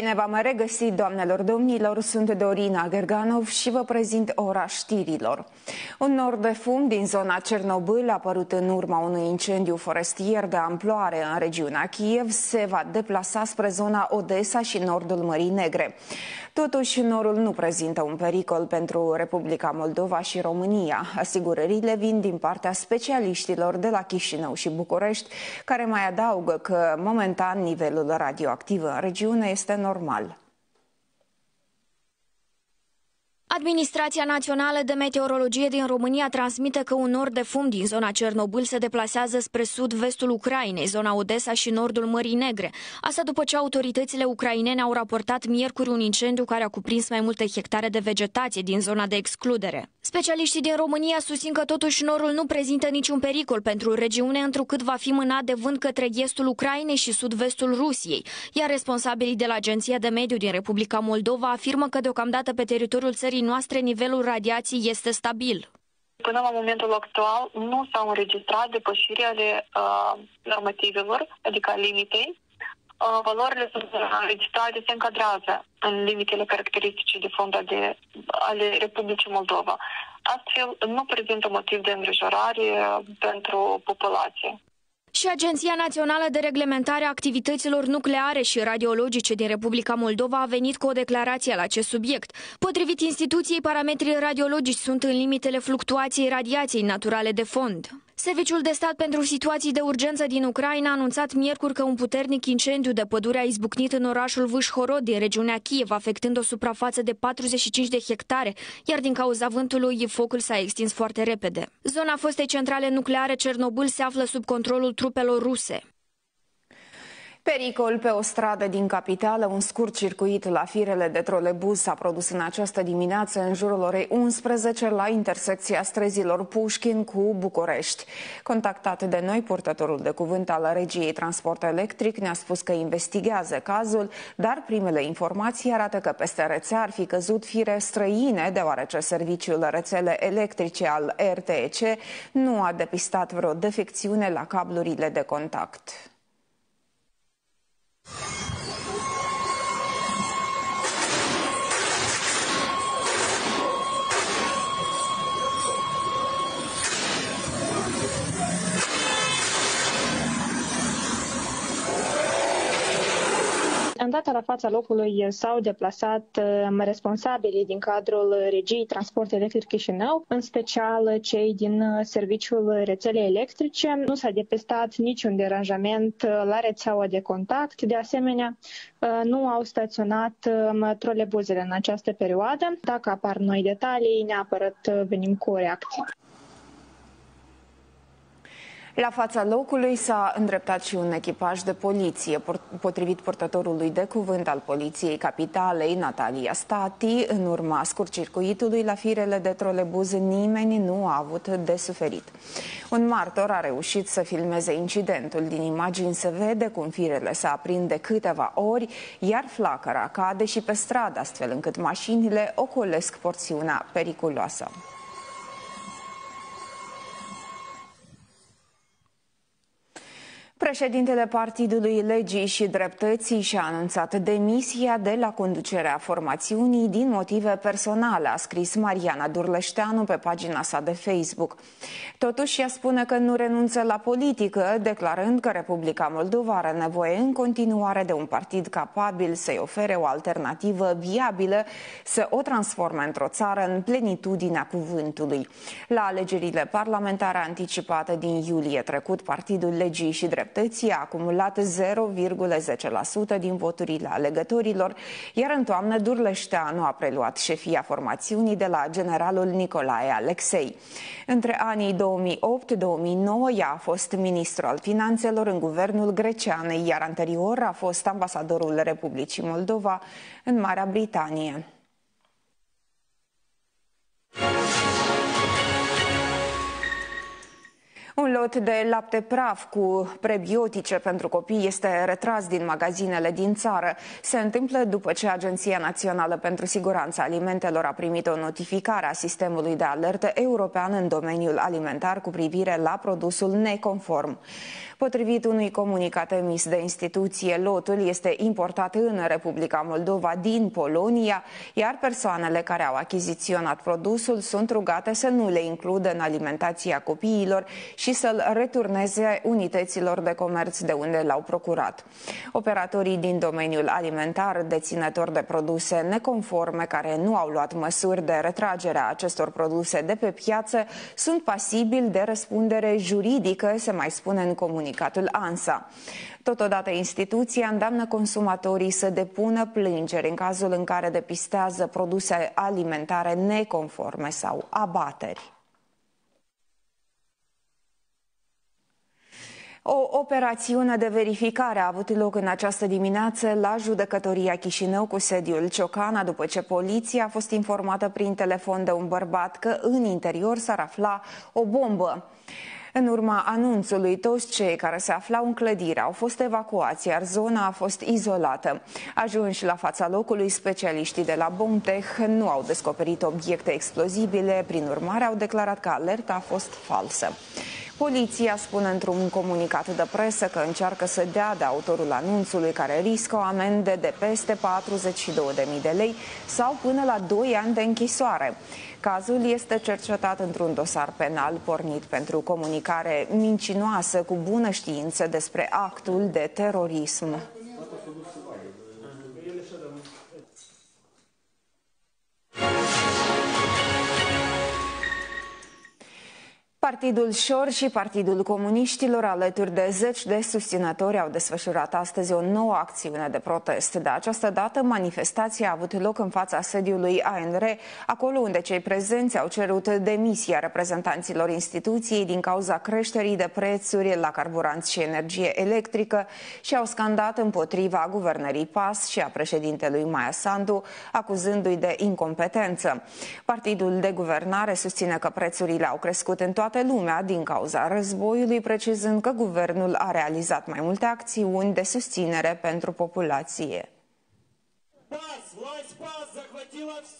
Bine v-am regăsit, doamnelor, domnilor, sunt Dorina Gerganov și vă prezint ora știrilor. Un nor de fum din zona Cernobâl, apărut în urma unui incendiu forestier de amploare în regiunea Kiev, se va deplasa spre zona Odessa și nordul Mării Negre. Totuși, norul nu prezintă un pericol pentru Republica Moldova și România. Asigurările vin din partea specialiștilor de la Chișinău și București, care mai adaugă că, momentan, nivelul radioactiv în regiune este normal. normal. Administrația Națională de Meteorologie din România transmite că un nor de fum din zona Cernobâl se deplasează spre sud-vestul Ucrainei, zona Odessa și nordul Mării Negre. Asta după ce autoritățile ucrainene au raportat miercuri un incendiu care a cuprins mai multe hectare de vegetație din zona de excludere. Specialiștii din România susțin că totuși norul nu prezintă niciun pericol pentru regiune, întrucât va fi mânat de vânt către estul Ucrainei și sud-vestul Rusiei, iar responsabilii de la Agenția de Mediu din Republica Moldova afirmă că deocamdată pe teritoriul țării țării noastre nivelul radiației este stabil? Până la momentul actual nu s-au înregistrat depășiri ale uh, normativelor, adică limitei. Uh, valorile sunt înregistrate se încadrează în limitele caracteristice de fond ale, ale Republicii Moldova. Astfel, nu prezintă motiv de îngrijorare pentru populație. Și Agenția Națională de Reglementare a Activităților Nucleare și Radiologice din Republica Moldova a venit cu o declarație la acest subiect. Potrivit instituției, parametrii radiologici sunt în limitele fluctuației radiației naturale de fond. Serviciul de stat pentru situații de urgență din Ucraina a anunțat miercuri că un puternic incendiu de pădure a izbucnit în orașul Vâșhorod din regiunea Kiev, afectând o suprafață de 45 de hectare, iar din cauza vântului focul s-a extins foarte repede. Zona fostei centrale nucleare Cernobâl se află sub controlul trupelor ruse. Pericol pe o stradă din capitală, un scurt circuit la firele de trolebuz s-a produs în această dimineață în jurul orei 11 la intersecția străzilor Pușkin cu București. Contactat de noi, purtătorul de cuvânt al regiei transport electric ne-a spus că investigează cazul, dar primele informații arată că peste rețea ar fi căzut fire străine, deoarece serviciul rețele electrice al RTEC nu a depistat vreo defecțiune la cablurile de contact. Îndată la fața locului s-au deplasat um, responsabilii din cadrul regiei Transport Electric Chișinău, în special cei din serviciul rețelei electrice. Nu s-a depistat niciun deranjament la rețeaua de contact. De asemenea, uh, nu au staționat um, trolebuzele în această perioadă. Dacă apar noi detalii, neapărat uh, venim cu o reacție. La fața locului s-a îndreptat și un echipaj de poliție. Potrivit purtătorului de cuvânt al Poliției Capitalei, Natalia Stati, în urma scurcircuitului la firele de trolebuz, nimeni nu a avut de suferit. Un martor a reușit să filmeze incidentul. Din imagini se vede cum firele se aprind de câteva ori, iar flacăra cade și pe stradă, astfel încât mașinile ocolesc porțiunea periculoasă. Președintele Partidului Legii și Dreptății și-a anunțat demisia de la conducerea formațiunii din motive personale, a scris Mariana Durleșteanu pe pagina sa de Facebook. Totuși, ea spune că nu renunță la politică, declarând că Republica Moldova are nevoie în continuare de un partid capabil să-i ofere o alternativă viabilă, să o transforme într-o țară în plenitudinea cuvântului. La alegerile parlamentare anticipate din iulie trecut, Partidul Legii și Dreptății dreptății a acumulat 0,10% din voturile alegătorilor, iar în toamnă Durleșteanu a preluat șefia formațiunii de la generalul Nicolae Alexei. Între anii 2008-2009 ea a fost ministru al finanțelor în guvernul grecean, iar anterior a fost ambasadorul Republicii Moldova în Marea Britanie. Un loc lot de lapte praf cu prebiotice pentru copii este retras din magazinele din țară. Se întâmplă după ce Agenția Națională pentru Siguranța Alimentelor a primit o notificare a sistemului de alertă european în domeniul alimentar cu privire la produsul neconform. Potrivit unui comunicat emis de instituție, lotul este importat în Republica Moldova din Polonia, iar persoanele care au achiziționat produsul sunt rugate să nu le includă în alimentația copiilor și să-l returneze unităților de comerț de unde l-au procurat. Operatorii din domeniul alimentar, deținători de produse neconforme care nu au luat măsuri de retragere a acestor produse de pe piață, sunt pasibili de răspundere juridică, se mai spune în comunicat comunicatul ANSA. Totodată, instituția îndeamnă consumatorii să depună plângeri în cazul în care depistează produse alimentare neconforme sau abateri. O operațiune de verificare a avut loc în această dimineață la judecătoria Chișinău cu sediul Ciocana după ce poliția a fost informată prin telefon de un bărbat că în interior s-ar afla o bombă. În urma anunțului, toți cei care se aflau în clădire au fost evacuați, iar zona a fost izolată. Ajunși la fața locului, specialiștii de la Bomtech nu au descoperit obiecte explozibile, prin urmare au declarat că alerta a fost falsă. Poliția spune într-un comunicat de presă că încearcă să dea de autorul anunțului care riscă o amendă de peste 42.000 de lei sau până la 2 ani de închisoare. Cazul este cercetat într-un dosar penal pornit pentru comunicare mincinoasă cu bună știință despre actul de terorism. Partidul Șor și Partidul Comuniștilor, alături de zeci de susținători, au desfășurat astăzi o nouă acțiune de protest. De această dată, manifestația a avut loc în fața sediului ANR, acolo unde cei prezenți au cerut demisia reprezentanților instituției din cauza creșterii de prețuri la carburanți și energie electrică și au scandat împotriva guvernării PAS și a președintelui Maia Sandu, acuzându-i de incompetență. Partidul de guvernare susține că prețurile au crescut în toate toată lumea din cauza războiului, precizând că guvernul a realizat mai multe acțiuni de susținere pentru populație.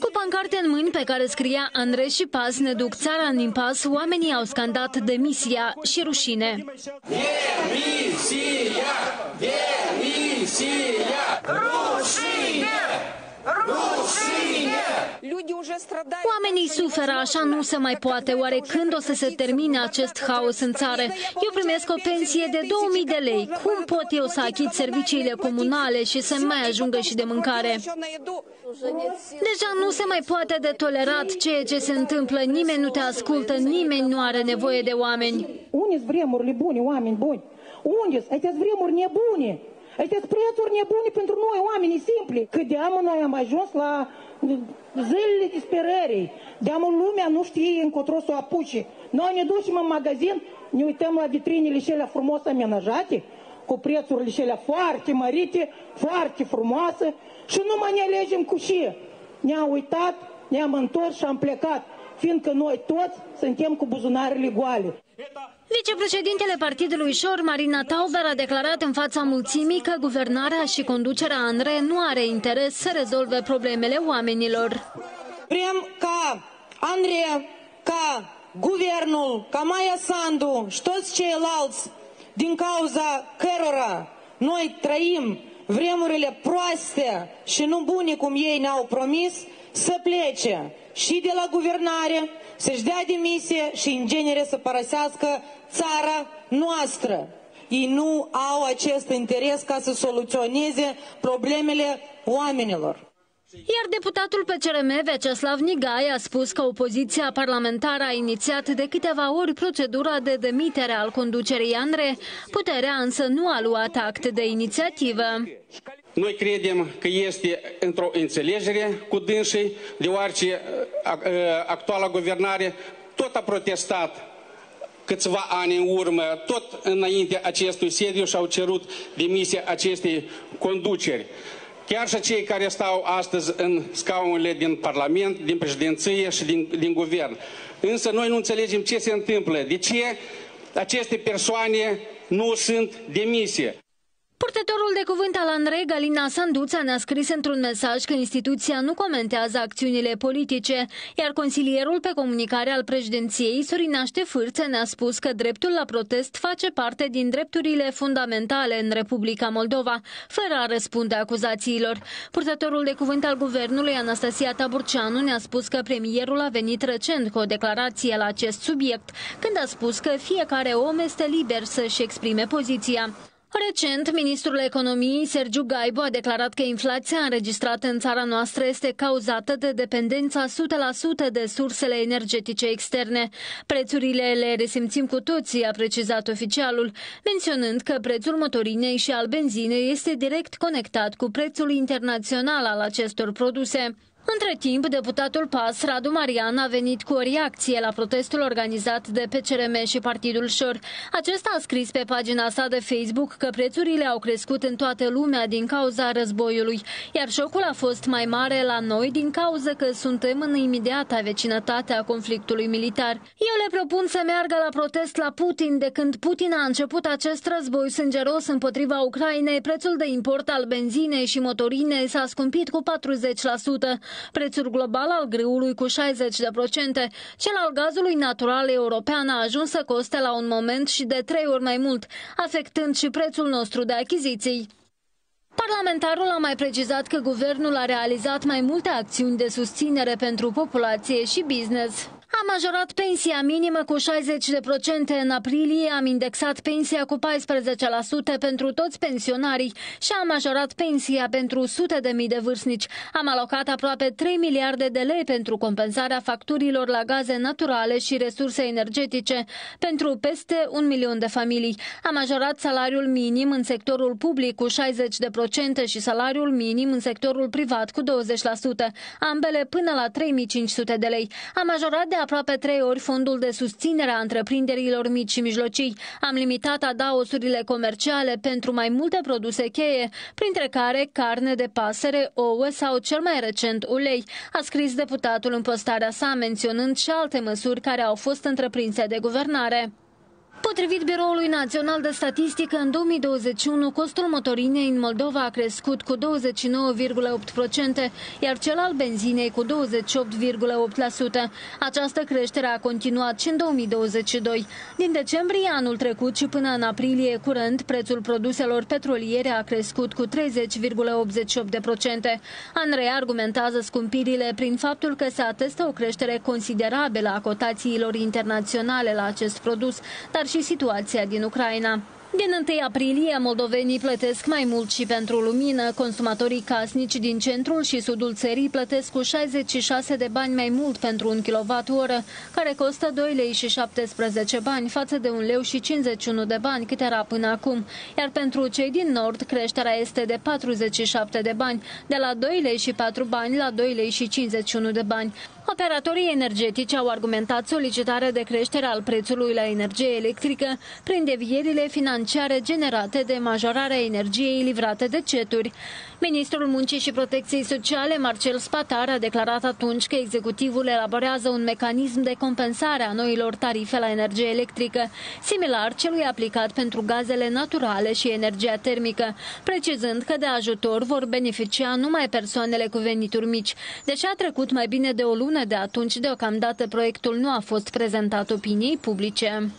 Cu pancarte în mâini pe care scria Andrei și Paz ne duc țara în impas, oamenii au scandat demisia și rușine. Demisia! Demisia! Rușine! Rușine! Oamenii suferă, așa nu se mai poate. Oare când o să se termine acest haos în țară? Eu primesc o pensie de 2000 de lei. Cum pot eu să achit serviciile comunale și să mai ajungă și de mâncare? Deja nu se mai poate de tolerat ceea ce se întâmplă. Nimeni nu te ascultă, nimeni nu are nevoie de oameni. Unde sunt vremurile bune, oameni buni? Unde sunt? Astea vremuri nebune. Astea prețuri nebune pentru noi, oamenii simpli. Cât de noi am ajuns la zilele disperării, deamul lumea nu știe încotro să o apuce. Noi ne ducem în magazin, ne uităm la vitrinele și frumos amenajate, cu prețurile și foarte mărite, foarte frumoase și nu mai ne alegem cu ce. Ne-am uitat, ne-am întors și am plecat, fiindcă noi toți suntem cu buzunarele goale. Vicepreședintele partidului Șor, Marina Tauber, a declarat în fața mulțimii că guvernarea și conducerea ANRE nu are interes să rezolve problemele oamenilor. Vrem ca ANRE, ca guvernul, ca Maia Sandu și toți ceilalți din cauza cărora noi trăim vremurile proaste și nu bune cum ei ne-au promis, să plece și de la guvernare, să-și dea demisie și în genere să părăsească țara noastră. Ei nu au acest interes ca să soluționeze problemele oamenilor. Iar deputatul PCRM, Veceslav Nigai, a spus că opoziția parlamentară a inițiat de câteva ori procedura de demitere al conducerii Andre, puterea însă nu a luat act de inițiativă. Noi credem că este într-o înțelegere cu dânsii, deoarece actuala guvernare tot a protestat câțiva ani în urmă, tot înainte acestui sediu și-au cerut demisia acestei conduceri. Chiar și cei care stau astăzi în scaunele din Parlament, din președinție și din, din guvern. Însă noi nu înțelegem ce se întâmplă. De ce aceste persoane nu sunt demise. Purtătorul de cuvânt al ANRE, Galina Sanduța, ne-a scris într-un mesaj că instituția nu comentează acțiunile politice, iar consilierul pe comunicare al președinției, Sorina Ștefârță, ne-a spus că dreptul la protest face parte din drepturile fundamentale în Republica Moldova, fără a răspunde acuzațiilor. Purtătorul de cuvânt al guvernului, Anastasia Taburceanu, ne-a spus că premierul a venit recent cu o declarație la acest subiect, când a spus că fiecare om este liber să-și exprime poziția. Recent, ministrul economiei Sergiu Gaibu a declarat că inflația înregistrată în țara noastră este cauzată de dependența 100% de sursele energetice externe. Prețurile le resimțim cu toții, a precizat oficialul, menționând că prețul motorinei și al benzinei este direct conectat cu prețul internațional al acestor produse. Între timp, deputatul PAS, Radu Marian, a venit cu o reacție la protestul organizat de PCRM și Partidul Șor. Acesta a scris pe pagina sa de Facebook că prețurile au crescut în toată lumea din cauza războiului, iar șocul a fost mai mare la noi din cauza că suntem în imediata vecinătate a conflictului militar. Eu le propun să meargă la protest la Putin de când Putin a început acest război sângeros împotriva Ucrainei. Prețul de import al benzinei și motorinei s-a scumpit cu 40%. Prețul global al grâului cu 60%, cel al gazului natural european a ajuns să coste la un moment și de trei ori mai mult, afectând și prețul nostru de achiziții. Parlamentarul a mai precizat că guvernul a realizat mai multe acțiuni de susținere pentru populație și business. Am majorat pensia minimă cu 60% în aprilie, am indexat pensia cu 14% pentru toți pensionarii și am majorat pensia pentru sute de mii de vârstnici. Am alocat aproape 3 miliarde de lei pentru compensarea facturilor la gaze naturale și resurse energetice pentru peste un milion de familii. Am majorat salariul minim în sectorul public cu 60% și salariul minim în sectorul privat cu 20%, ambele până la 3500 de lei. Am majorat de aproape trei ori fondul de susținere a întreprinderilor mici și mijlocii. Am limitat adaosurile comerciale pentru mai multe produse cheie, printre care carne de pasăre, ouă sau cel mai recent ulei, a scris deputatul în postarea sa, menționând și alte măsuri care au fost întreprinse de guvernare. Potrivit Biroului Național de Statistică, în 2021 costul motorinei în Moldova a crescut cu 29,8%, iar cel al benzinei cu 28,8%. Această creștere a continuat și în 2022. Din decembrie anul trecut și până în aprilie curent, prețul produselor petroliere a crescut cu 30,88%. Andrei argumentează scumpirile prin faptul că se atestă o creștere considerabilă a cotațiilor internaționale la acest produs, dar și situația din Ucraina. Din 1 aprilie, moldovenii plătesc mai mult și pentru lumină. Consumatorii casnici din centrul și sudul țării plătesc cu 66 de bani mai mult pentru un kWh, care costă 2 lei și 17 bani față de 1 leu și 51 de bani cât era până acum. Iar pentru cei din nord, creșterea este de 47 de bani, de la 2 lei și 4 bani la 2 lei și 51 de bani. Operatorii energetici au argumentat solicitarea de creștere al prețului la energie electrică prin devierile financiare generate de majorarea energiei livrate de ceturi. Ministrul Muncii și Protecției Sociale, Marcel Spatar, a declarat atunci că executivul elaborează un mecanism de compensare a noilor tarife la energie electrică, similar celui aplicat pentru gazele naturale și energia termică, precizând că de ajutor vor beneficia numai persoanele cu venituri mici. Deși a trecut mai bine de o lună de atunci, deocamdată proiectul nu a fost prezentat opiniei publice.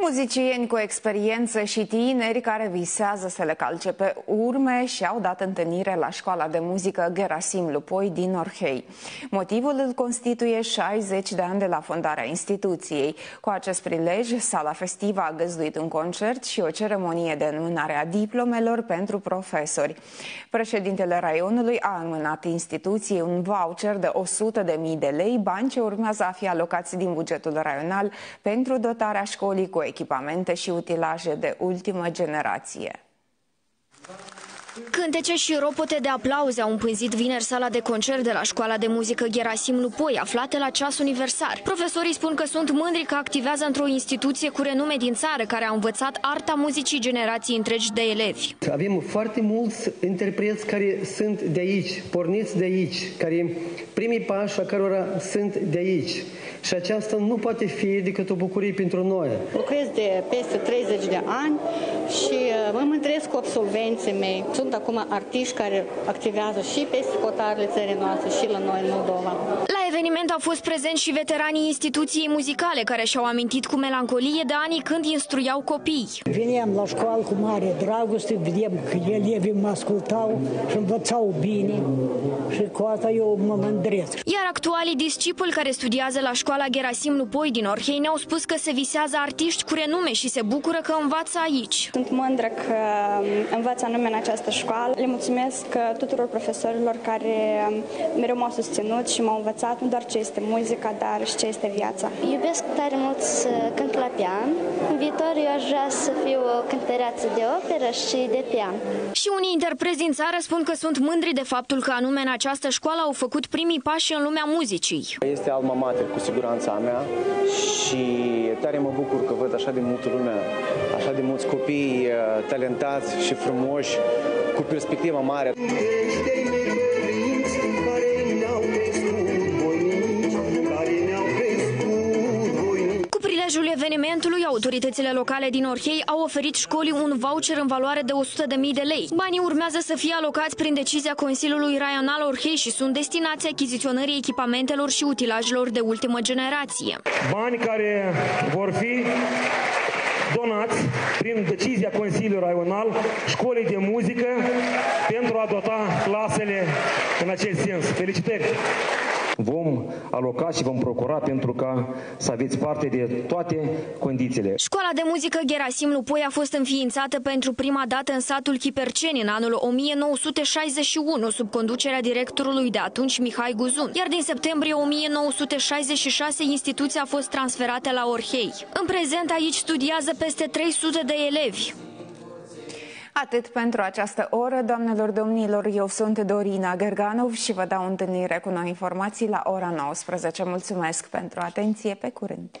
Muzicieni cu experiență și tineri care visează să le calce pe urme și-au dat întâlnire la școala de muzică Gerasim Lupoi din Orhei. Motivul îl constituie 60 de ani de la fondarea instituției. Cu acest prilej, sala festivă a găzduit un concert și o ceremonie de înmânare a diplomelor pentru profesori. Președintele raionului a înmânat instituției un voucher de 100.000 de lei, bani ce urmează a fi alocați din bugetul raional pentru dotarea școlii cu echipamente și utilaje de ultimă generație. Cântece și ropote de aplauze au împânzit vineri sala de concert de la școala de muzică Gerasim Lupoi, aflată la ceas universar. Profesorii spun că sunt mândri că activează într-o instituție cu renume din țară, care a învățat arta muzicii generații întregi de elevi. Avem foarte mulți interpreți care sunt de aici, porniți de aici, care primii pași a cărora sunt de aici. Și aceasta nu poate fi decât o bucurie pentru noi. Lucrez de peste 30 de ani și uh, mă mândresc cu absolvenții mei. Sunt acum artiști care activează și peste hotarele țării noastre și la noi în Moldova. La eveniment au fost prezenți și veteranii instituției muzicale care și-au amintit cu melancolie de anii când instruiau copii. Veneam la școală cu mare dragoste, vedem că elevii mă ascultau și învățau bine și cu asta eu mă mândresc. Iar actualii discipuli care studiază la școala Gerasim Lupoi din Orhei ne-au spus că se visează artiști cu renume și se bucură că învață aici. Sunt mândră că învață anume în această școală. Le mulțumesc tuturor profesorilor care mereu m-au susținut și m-au învățat nu doar ce este muzica, dar și ce este viața. Iubesc tare mult să cânt la pian. În viitor eu aș vrea să fiu o cântăreață de operă și de pian. Și unii interpreți din țară spun că sunt mândri de faptul că anume în această școală au făcut primii pași în lumea muzicii. Este alma mater cu siguranță a mea și tare mă bucur că văd așa de multă lume, așa de mulți copii uh, talentați și frumoși, cu perspectivă mare. Evenimentului, autoritățile locale din Orhei au oferit școlii un voucher în valoare de 100.000 de lei. Banii urmează să fie alocați prin decizia Consiliului Raional Orhei și sunt destinați achiziționării echipamentelor și utilajelor de ultimă generație. Bani care vor fi donați prin decizia Consiliului Raional școlii de muzică pentru a dota clasele în acest sens. Felicitări! Vom aloca și vom procura pentru ca să aveți parte de toate condițiile. Școala de muzică Gerasim Lupoi a fost înființată pentru prima dată în satul Chiperceni în anul 1961 sub conducerea directorului de atunci Mihai Guzun, iar din septembrie 1966 instituția a fost transferată la Orhei. În prezent aici studiază peste 300 de elevi. Atât pentru această oră, doamnelor, domnilor, eu sunt Dorina Gerganov și vă dau întâlnire cu noi informații la ora 19. Mulțumesc pentru atenție, pe curând!